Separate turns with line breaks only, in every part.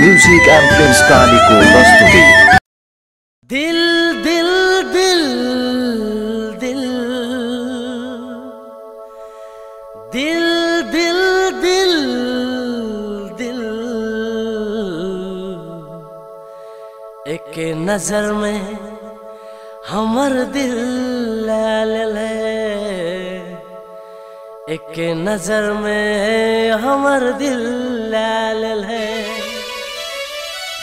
Music end films कालीको प्रस्तुति
दिल दिल दिल दिल। दिल दिल दिल दिल। एक नज़र में हमर दिल लाल है एक नज़र में हमर दिल लाल है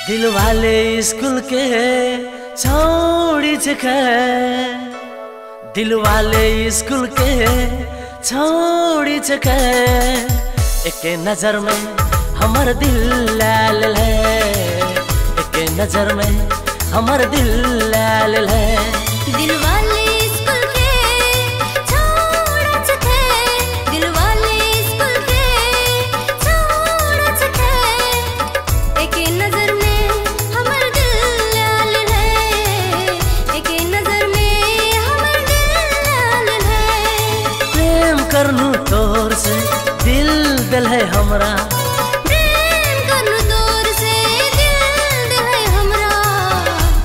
दिल वाले स्कूल के छोड़ी छे दिल वाले स्कूल के छोड़ी छे एक नज़र में हमर दिल लाल है। एक नज़र में हमर दिल लाल है।
दिल वाले
करनु तोर से दिल दिल है हमरा।
प्रेम करनु तोर से दिल दिल है हमरा।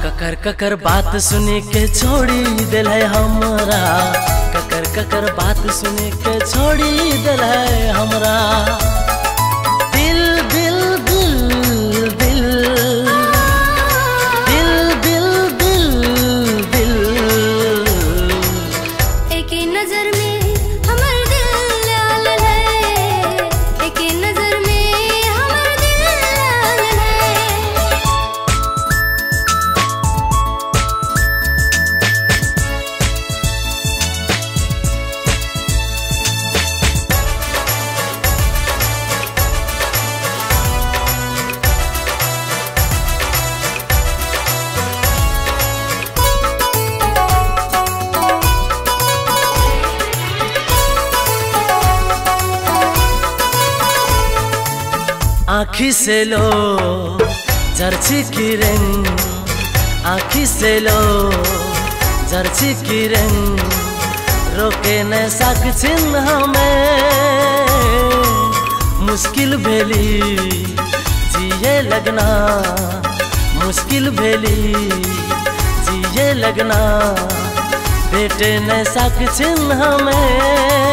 ककर ककर बात सुने के छोड़ी दिल है हमरा। ककर ककर बात सुने के छोड़ी दिल है हमरा।
नज़र में
आखी से लो जर्ची की रंग आखी से लो जर्ची की रंग रोके न सक छिन हमें। मुश्किल भेली, जिए लगना, मुश्किल भेली, जिए लगना, बेटे न सक छिन हमें।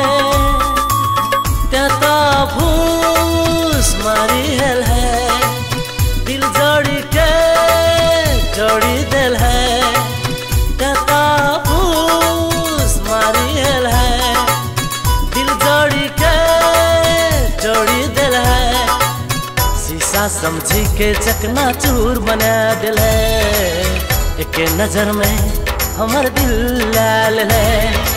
समझी के चकना चूर बना दिल। एक नज़र में हमार दिल लाल है।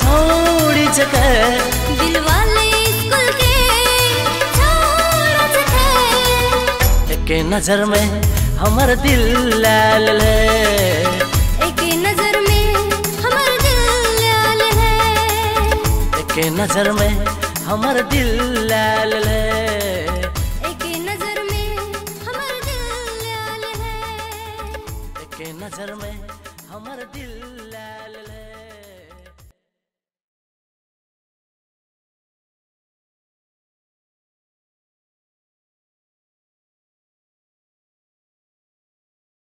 छोड़ी चके। दिल वाले स्कूल के छोड़ चुके। एक नज़र में हमर दिल लाल है। एक नज़र में हमर दिल लाल है। एके नज़र में हमर दिल लाल है।